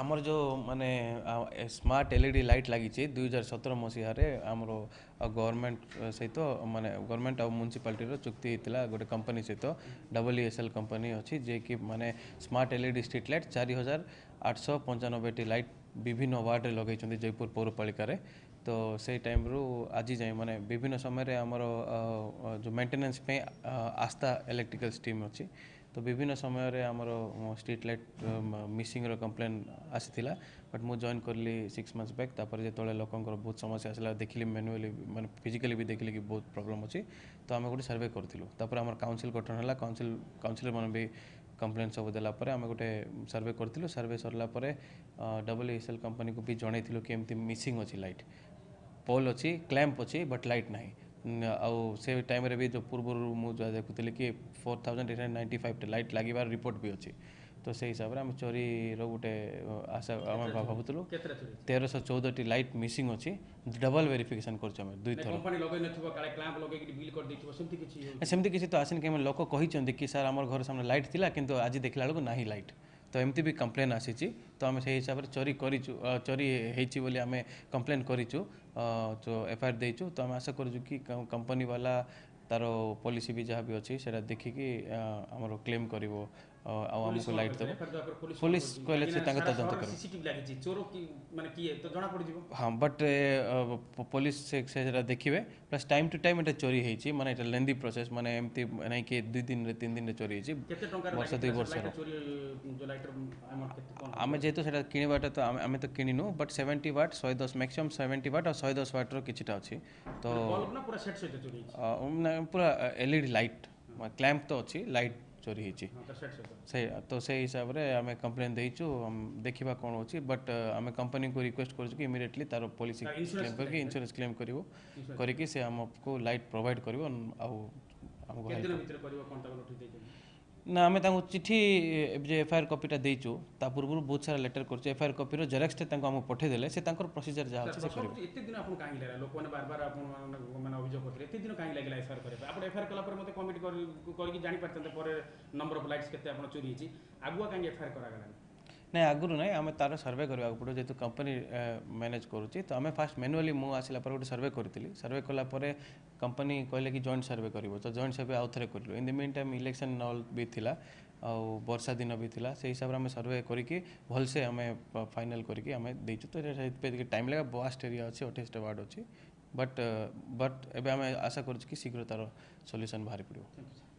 ଆମର ଯେଉଁ ମାନେ smart L E D light ଲାଗିଛି ଦୁଇ ହଜାର ସତର ମସିହାରେ ଆମର ଗଭର୍ଣ୍ଣମେଣ୍ଟ ସହିତ ମାନେ ଗଭର୍ଣ୍ଣମେଣ୍ଟ ଆଉ ମ୍ୟୁନିସିପାଲିଟିର ଚୁକ୍ତି ହେଇଥିଲା ଗୋଟେ କମ୍ପାନୀ ସହିତ ଡବ୍ଲ୍ୟୁ ଏସ୍ ଏଲ୍ କମ୍ପାନୀ ଅଛି ଯିଏକି ମାନେ smart L E D street light ଚାରି ହଜାର ଆଠଶହ ପଞ୍ଚାନବେଟି ଲାଇଟ୍ ବିଭିନ୍ନ ୱାର୍ଡ଼ରେ ଲଗାଇଛନ୍ତି ଜୟପୁର ପୌରପାଳିକାରେ ତ ସେଇ ଟାଇମ୍ରୁ ଆଜି ଯାଏଁ ମାନେ ବିଭିନ୍ନ ସମୟରେ ଆମର ଯେଉଁ ମେଣ୍ଟେନାନ୍ସ ପାଇଁ ଆସ୍ଥା ଇଲେକ୍ଟ୍ରିକାଲ୍ ଷ୍ଟିମ୍ ଅଛି ତ ବିଭିନ୍ନ ସମୟରେ ଆମର ଷ୍ଟ୍ରିଟ୍ ଲାଇଟ୍ ମିସିଂର କମ୍ପ୍ଲେନ୍ ଆସିଥିଲା ବଟ୍ ମୁଁ ଜଏନ୍ କଲି ସିକ୍ସ ମନ୍ଥସ୍ ବ୍ୟାକ୍ ତାପରେ ଯେତେବେଳେ ଲୋକଙ୍କର ବହୁତ ସମସ୍ୟା ଆସିଲା ଦେଖିଲି ମ୍ୟାନୁଆଲି ମାନେ ଫିଜିକାଲି ବି ଦେଖିଲି କି ବହୁତ ପ୍ରୋବ୍ଲେମ୍ ଅଛି ତ ଆମେ ଗୋଟେ ସର୍ଭେ କରିଥିଲୁ ତାପରେ ଆମର କାଉନସିଲ୍ ଗଠନ ହେଲା କାଉନସିଲ୍ କାଉନସିଲର୍ମାନେ ବି କମ୍ପ୍ଲେନ୍ ସବୁ ଦେଲା ପରେ ଆମେ ଗୋଟେ ସର୍ଭେ କରିଥିଲୁ ସର୍ଭେ ସରିଲା ପରେ ଡବ୍ଲ୍ୟୁ ଏସ୍ ଏଲ୍ କମ୍ପାନୀକୁ ବି ଜଣେଇଥିଲୁ କି ଏମିତି ମିସିଂ ଅଛି ଲାଇଟ୍ ପୋଲ୍ ଅଛି କ୍ଲାମ୍ପ ଅଛି ବଟ୍ ଲାଇଟ୍ ନାହିଁ ଆଉ ସେ ଟାଇମ୍ରେ ବି ଯେଉଁ ପୂର୍ବରୁ ମୁଁ ଦେଖୁଥିଲି କି four thousand eight hundred ninety ଫାଇଭ୍ଟା light ଲାଗିବାର ରିପୋର୍ଟ ବି ଅଛି ତ ସେଇ ହିସାବରେ ଆମେ ଚୋରିର ଗୋଟେ ଆଶା ଆମେ ଭାବୁଥିଲୁ ତେରଶହ ଚଉଦଟି ଲାଇଟ୍ ମିସିଂ ଅଛି ଡବଲ ଭେରିଫିକେସନ୍ କରୁଛୁ ଆମେ ଦୁଇଥର ସେମିତି କିଛି ତ ଆସିନି କି ଆମେ ଲୋକ କହିଛନ୍ତି କି ସାର୍ ଆମର ଘର ସାମ୍ନା ଲାଇଟ୍ ଥିଲା କିନ୍ତୁ ଆଜି ଦେଖିଲା ବେଳକୁ ନାହିଁ ଲାଇଟ୍ ତ ଏମିତି ବି କମ୍ପ୍ଲେନ୍ ଆସିଛି ତ ଆମେ ସେହି ହିସାବରେ ଚୋରି କରିଛୁ ଚୋରି ହେଇଛି ବୋଲି ଆମେ କମ୍ପ୍ଲେନ୍ କରିଛୁ ଯେଉଁ ଏଫଆଇଆର୍ ଦେଇଛୁ ତ ଆମେ ଆଶା କରୁଛୁ କି କମ୍ପାନୀବାଲା ତା'ର ପଲିସି ବି ଯାହା ବି ଅଛି ସେଇଟା ଦେଖିକି ଆମର କ୍ଲେମ୍ କରିବ ଆମକୁ ଲାଇଟ୍ ଦେବ ପୋଲିସ କହିଲେ ସେ ତାଙ୍କ ତଦନ୍ତ କରିବ ହଁ ବଟ୍ ପୋଲିସ ସେଟା ଦେଖିବେ ପ୍ଲସ୍ ଟାଇମ୍ ଟୁ ଟାଇମ୍ ଏଇଟା ଚୋରି ହେଇଛି ମାନେ ଏଇଟା ଲେନ୍ଦି ପ୍ରୋସେସ୍ ମାନେ ଏମିତି ନାଇଁ କି ଦୁଇ ଦିନରେ ତିନି ଦିନରେ ଚୋରି ହେଇଛି ବର୍ଷ ଦୁଇ ବର୍ଷର ଆମେ ଯେହେତୁ ସେଟା କିଣିବାଟା ତ ଆମେ ତ କିଣିନୁ ବଟ୍ ସେଭେଣ୍ଟି ୱାଟ୍ ଶହେ ଦଶ ମ୍ୟାକ୍ସିମମ୍ ସେଭେଣ୍ଟି ୱାଟ୍ ଆଉ ଶହେ ଦଶ ୱାଟ୍ର କିଛିଟା ଅଛି ତ ପୁରା L E D light clamp ତ ଅଛି ଲାଇଟ୍ ଚୋରି ହେଇଛି ସେ ତ ସେଇ ହିସାବରେ ଆମେ କମ୍ପ୍ଲେନ୍ ଦେଇଛୁ ଦେଖିବା କ'ଣ ହେଉଛି ବଟ୍ ଆମେ କମ୍ପାନୀକୁ ରିକ୍ୱେଷ୍ଟ କରୁଛୁ କି ଇମିଡ଼ିଏଟଲି ତା'ର ପଲିସି କ୍ଲେମ୍ କରିକି ଇନ୍ସୁରାନ୍ସ କ୍ଲେମ୍ କରିବ କରିକି ସେ ଆମକୁ ଲାଇଟ୍ ପ୍ରୋଭାଇଡ଼ କରିବ ଆଉ ଆମକୁ ନା ଆମେ ତାଙ୍କୁ ଚିଠି ଯେ ଏଫଆଇଆର୍ କପିଟା ଦେଇଛୁ ତା ପୂର୍ବରୁ ବହୁତ ସାରା ଲେଟର କରିଛୁ ଏଫଆଇଆର୍ କପିର ଜେରକ୍ସଟା ତାଙ୍କୁ ଆମକୁ ପଠାଇଦେଲେ ସେ ତାଙ୍କର ପ୍ରୋସିଜର ଯାହା ଅଛି ସେ କରିବେ ଏତେ ଦିନ ଆପଣଙ୍କୁ କାହିଁକି ଲାଗିଲା ଲୋକମାନେ ବାରବାର ଆପଣମାନେ ଅଭିଯୋଗ କରିଥିଲେ ଏତେ ଦିନ କାହିଁକି ଲାଗିଲା ଏଫଆଇଆର୍ କରିବା ଆପଣ ଏଫଆଇଆର୍ କଲା ପରେ ମୋତେ କମିଟି କରିକି ଜାଣିପାରିଥାନ୍ତେ ପରେ ନମ୍ବର ଅଫ୍ ଲାଇଟ୍ସ କେତେ ଆପଣ ଚୋରି ହେଇଛି ଆଗୁଆ କାହିଁକି ଏଫଆଇଆର୍ କରାଗଲାନି ନାଇଁ ଆଗରୁ ନାଇଁ ଆମେ ତାର ସର୍ଭେ କରିବାକୁ ପଡ଼ିବ ଯେହେତୁ କମ୍ପାନୀ ମ୍ୟାନେଜ୍ କରୁଛି ତ ଆମେ ଫାଷ୍ଟ ମ୍ୟାନୁଆଲି ମୁଁ ଆସିଲା ପରେ ଗୋଟେ ସର୍ଭେ କରିଥିଲି ସର୍ଭେ କଲା ପରେ କମ୍ପାନୀ କହିଲେ କି ଜଏଣ୍ଟ ସର୍ଭେ କରିବ ତ ଜଏଣ୍ଟ ସର୍ଭେ ଆଉ ଥରେ କରିଲୁ in the meantime election ନଲ୍ ବି ଥିଲା ଆଉ ବର୍ଷା ଦିନ ବି ଥିଲା ସେଇ ହିସାବରେ ଆମେ ସର୍ଭେ କରିକି ଭଲସେ ଆମେ ଫାଇନାଲ୍ କରିକି ଆମେ ଦେଇଛୁ ତ ସେଥିପାଇଁ ଟିକେ ଟାଇମ୍ ଲାଗେ ବାଷ୍ଟ ଏରିଆ ଅଛି ଅଠେଇଶଟା ୱାର୍ଡ଼ ଅଛି ବଟ୍ ବଟ୍ ଏବେ ଆମେ ଆଶା କରୁଛୁ କି ଶୀଘ୍ର ତାର ସଲ୍ୟୁସନ୍ ବାହାରି ପଡ଼ିବ